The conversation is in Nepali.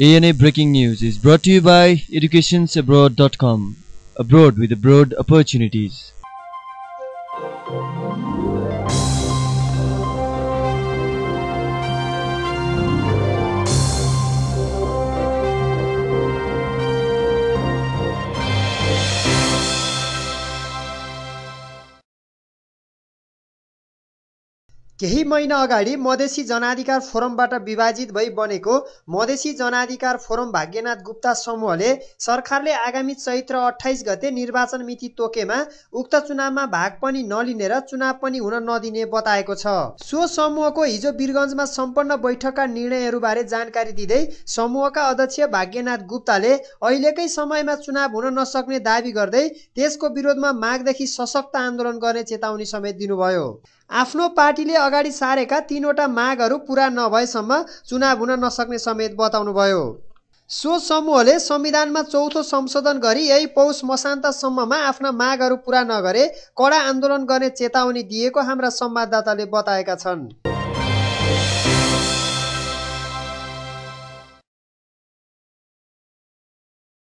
ANA Breaking News is brought to you by educationsabroad.com. Abroad with abroad opportunities. केही महिना अगाडि मधेसी जनाधिकार फोरमबाट विभाजित भई बनेको मधेसी जनाधिकार फोरम भाग्यनाथ गुप्ता समूहले सरकारले आगामी चैत्र अठाइस गते निर्वाचन मिति तोकेमा उक्त चुनावमा भाग पनि नलिने र चुनाव पनि हुन नदिने बताएको छ। सो समूहको हिजो वीरगञ्जमा सम्पन्न बैठकका निर्णयहरूबारे जानकारी दिँदै समूहका अध्यक्ष भाग्यनाथ गुप्ताले अहिलेकै समयमा चुनाव हुन नसक्ने दावी गर्दै त्यसको विरोधमा मागदेखि सशक्त आन्दोलन गर्ने चेतावनी समेत दिनुभयो। आफ्नो पार्टीले अगाडि सारेका तीनवटा मागहरू पुरा नभएसम्म चुनाव हुन नसक्ने समेत बताउनुभयो। सो समूहले संविधानमा चौथो संशोधन गरी यही पौष मसान्तसम्ममा आफ्ना मागहरू पुरा नगरे कडा आन्दोलन गर्ने चेतावनी दिएको हाम्रा संवाददाताले बताएका छन्।